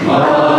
Amém.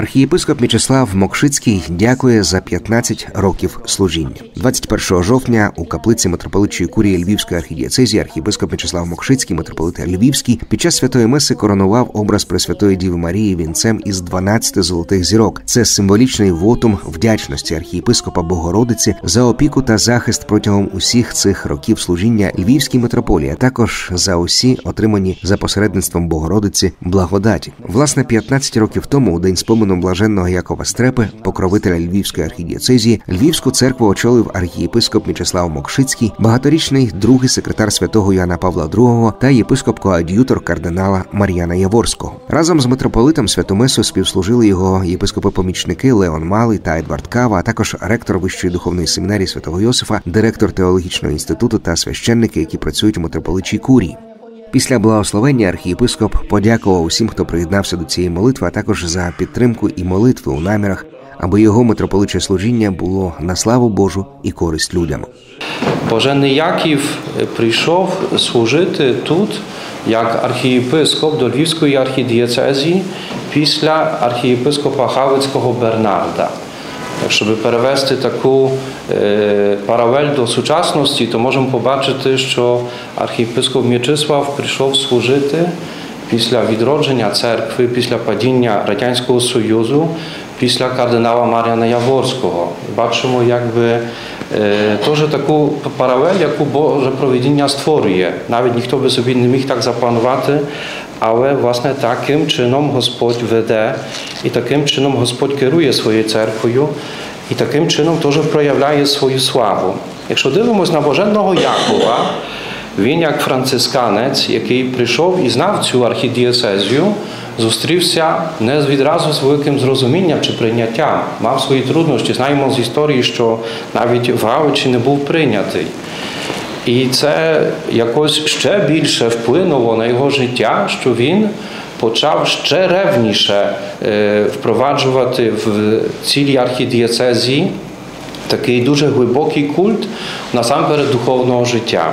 Архієпископ Мічеслав Мокшицький дякує за 15 років служіння. 21 жовтня у каплиці митрополитчої курії Львівської архідієцезії архієпископ Мічеслав Мокшицький, митрополит Львівський, під час святої меси коронував образ Пресвятої Діви Марії вінцем із 12 золотих зірок. Це символічний вотум вдячності архієпископа Богородиці за опіку та захист протягом усіх цих років служіння Львівській митрополії, а також за усі отримані за посередництвом Богородиці благодаті. Власне, 15 років тому, у день спомину блаженного Якова Стрепи, покровителя Львівської архідієцезії, Львівську церкву очолив архієпископ Мічеслав Мокшицький, багаторічний другий секретар святого Йоанна Павла II та єпископ-коад'ютор кардинала Мар'яна Яворського. Разом з митрополитом Святомесу співслужили його єпископи-помічники Леон Малий та Едвард Кава, а також ректор Вищої духовної семінарії святого Йосифа, директор теологічного інституту та священники, які працюють у митрополичій курії. Після благословення архієпископ подякував усім, хто приєднався до цієї молитви, а також за підтримку і молитви у намірах, аби його митрополиче служіння було на славу Божу і користь людям. Божений Яків прийшов служити тут як архієпископ до Львівської архідієцезії після архієпископа Хавицького Бернарда. Щоб перевести таку е, паралель до сучасності, то можемо побачити, що архієпископ М'ячислав прийшов служити після відродження церкви, після падіння Радянського Союзу, після кардинала Мар'яна Яворського. Бачимо, якби е, теж таку паралель, яку Боже проведіння створює. Навіть ніхто би собі не міг так запланувати, але власне таким чином Господь веде, і таким чином Господь керує своєю церквою, і таким чином теж проявляє свою славу. Якщо дивимося на Боженого Якова, він як францисканець, який прийшов і знав цю архідієцезію, зустрівся не відразу з великим зрозумінням чи прийняттям, мав свої труднощі. Знаємо з історії, що навіть в Галичі не був прийнятий. І це якось ще більше вплинуло на його життя, що він почав ще ревніше впроваджувати в цілій архідієцезії такий дуже глибокий культ насамперед духовного життя.